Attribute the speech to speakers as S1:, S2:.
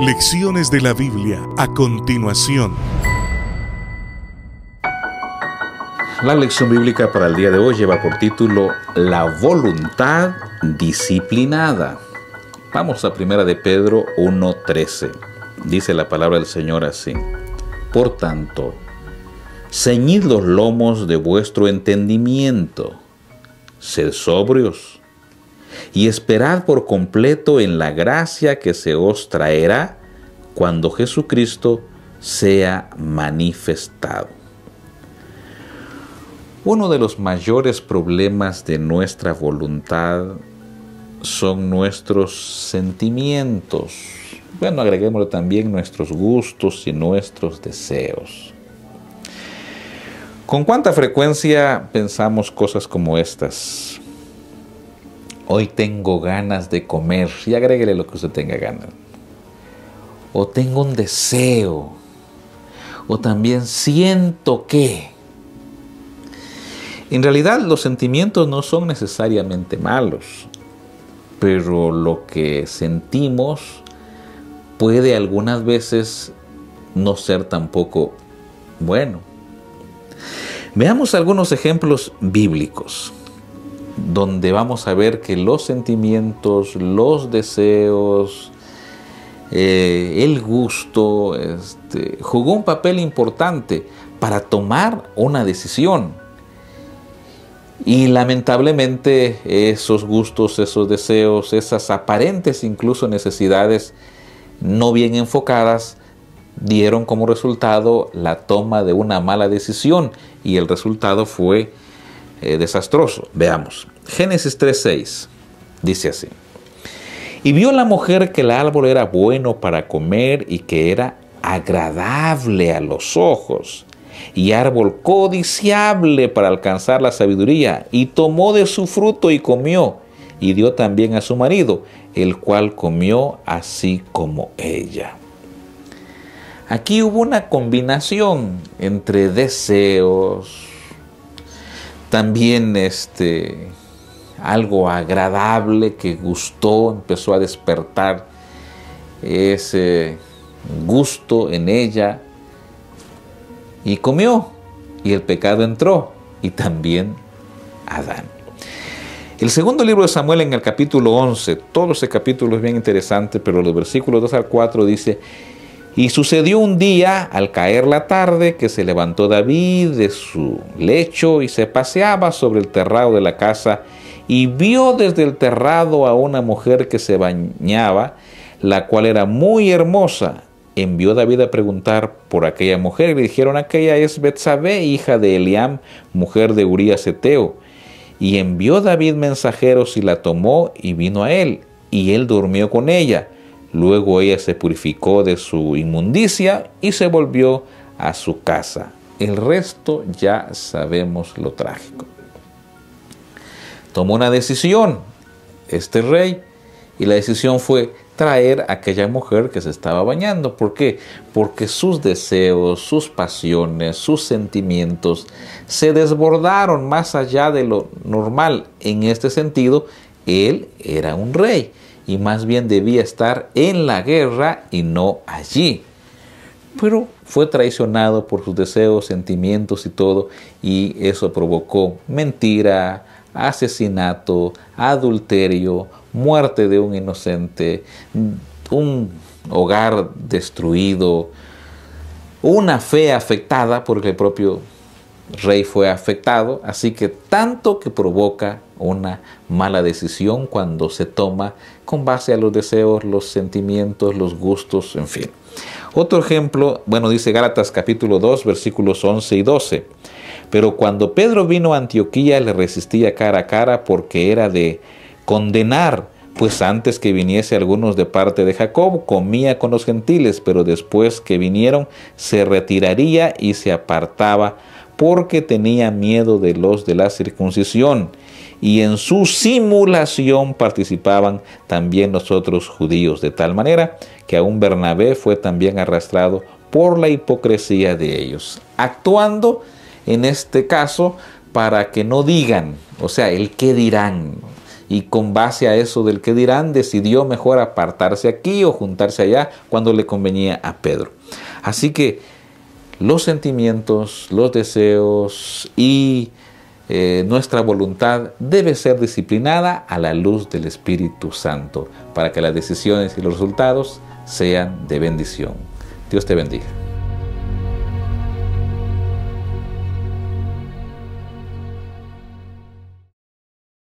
S1: Lecciones de la Biblia a continuación.
S2: La lección bíblica para el día de hoy lleva por título La voluntad disciplinada. Vamos a primera de Pedro 1:13. Dice la palabra del Señor así: Por tanto, ceñid los lomos de vuestro entendimiento, sed sobrios y esperad por completo en la gracia que se os traerá cuando Jesucristo sea manifestado. Uno de los mayores problemas de nuestra voluntad son nuestros sentimientos. Bueno, agreguémosle también nuestros gustos y nuestros deseos. ¿Con cuánta frecuencia pensamos cosas como estas? Hoy tengo ganas de comer. Y agréguele lo que usted tenga ganas. O tengo un deseo. O también siento que. En realidad los sentimientos no son necesariamente malos. Pero lo que sentimos puede algunas veces no ser tampoco bueno. Veamos algunos ejemplos bíblicos donde vamos a ver que los sentimientos, los deseos, eh, el gusto, este, jugó un papel importante para tomar una decisión. Y lamentablemente esos gustos, esos deseos, esas aparentes incluso necesidades no bien enfocadas, dieron como resultado la toma de una mala decisión y el resultado fue eh, desastroso. Veamos. Génesis 3.6 dice así. Y vio la mujer que el árbol era bueno para comer y que era agradable a los ojos y árbol codiciable para alcanzar la sabiduría y tomó de su fruto y comió y dio también a su marido, el cual comió así como ella. Aquí hubo una combinación entre deseos, también este, algo agradable que gustó, empezó a despertar ese gusto en ella y comió y el pecado entró y también Adán. El segundo libro de Samuel en el capítulo 11, todo ese capítulo es bien interesante, pero los versículos 2 al 4 dice, y sucedió un día, al caer la tarde, que se levantó David de su lecho y se paseaba sobre el terrado de la casa y vio desde el terrado a una mujer que se bañaba, la cual era muy hermosa. Envió David a preguntar por aquella mujer y le dijeron, aquella es Betsabé, hija de Eliam, mujer de Urías Eteo. Y envió David mensajeros y la tomó y vino a él, y él durmió con ella. Luego ella se purificó de su inmundicia y se volvió a su casa. El resto ya sabemos lo trágico. Tomó una decisión este rey y la decisión fue traer a aquella mujer que se estaba bañando. ¿Por qué? Porque sus deseos, sus pasiones, sus sentimientos se desbordaron más allá de lo normal. En este sentido, él era un rey y más bien debía estar en la guerra y no allí. Pero fue traicionado por sus deseos, sentimientos y todo, y eso provocó mentira, asesinato, adulterio, muerte de un inocente, un hogar destruido, una fe afectada porque el propio rey fue afectado, así que tanto que provoca una mala decisión cuando se toma con base a los deseos, los sentimientos, los gustos, en fin. Otro ejemplo, bueno, dice Gálatas capítulo 2, versículos 11 y 12. Pero cuando Pedro vino a Antioquía le resistía cara a cara porque era de condenar, pues antes que viniese algunos de parte de Jacob comía con los gentiles, pero después que vinieron se retiraría y se apartaba porque tenía miedo de los de la circuncisión, y en su simulación participaban también los otros judíos, de tal manera que aún Bernabé fue también arrastrado por la hipocresía de ellos, actuando en este caso para que no digan, o sea, el qué dirán. y con base a eso del que dirán decidió mejor apartarse aquí o juntarse allá cuando le convenía a Pedro. Así que los sentimientos, los deseos y eh, nuestra voluntad debe ser disciplinada a la luz del Espíritu Santo para que las decisiones y los resultados sean de bendición. Dios te bendiga.